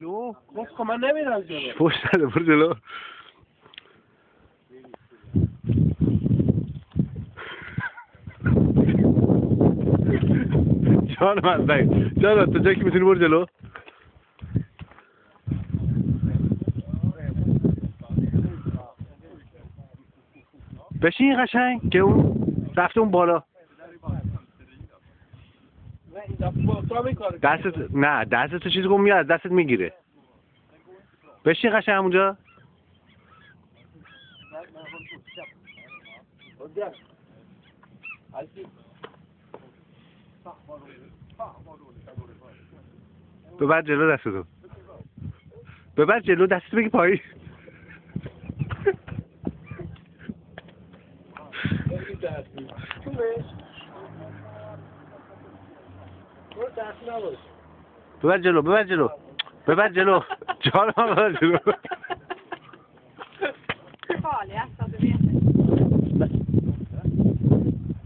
من نمیرم جلو پشت نده برو جلو جان من سعید جان تو جایی که می‌تونی برو جلو بشین قشنگ که اون رفته اون بالا دستت نه دستت چیزی گم میاد دستت می‌گیره بشین قشنگ همونجا. ببر جلو دستتو ببر جلو دستتو بگی پایی ببر جلو ببر جلو. ببر جلو جان ببر جلو farligast, du vet.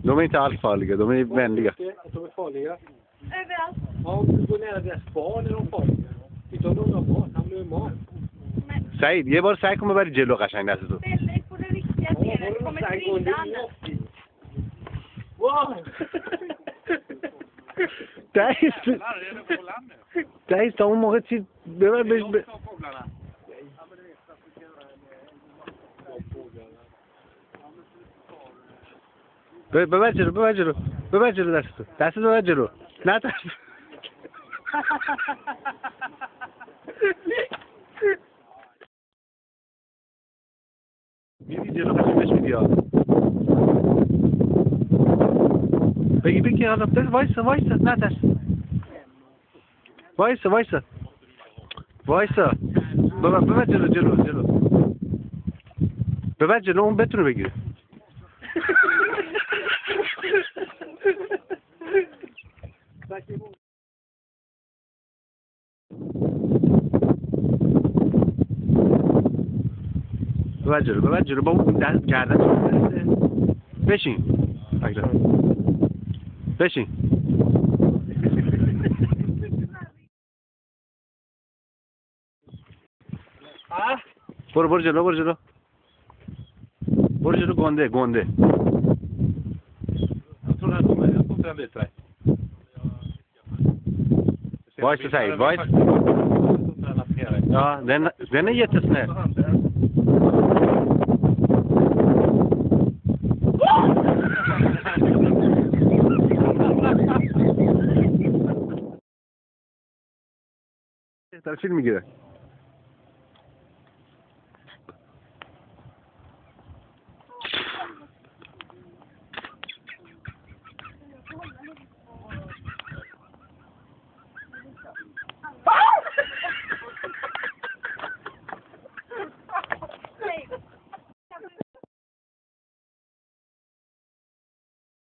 De är inte alls farliga, de är vänliga. De är farliga. Överallt. Ja, om du går nära deras barn är de farliga. Titta om de har mat, han blir mat. سعید یه بار سعی کن ببری جلو قشنگ دستتو ställ dig دهیست دهیست تا اون موقع چی ببر بهش ب... ببر جلو ببر جلو ببر جلو دستتو دستتو ببر جلو نه دست میری جلو بهش میدی ها. بگی بگی حالا بس وایسا وایسا نه ترس وایسا وایسا وایسا ببر جلو جلو جلو ببر جلو اون بتونه بگیره ببر جلو ببر جلو با اون دست گردن. بشین اگرم Fishing. Huh? Where are you going? Where are you बरं Where are you चलो बरं चलो गोंदे गोंदे Voice to side, voice. Ja, den, den är jättesnäll. داره فیلم می‌گیره.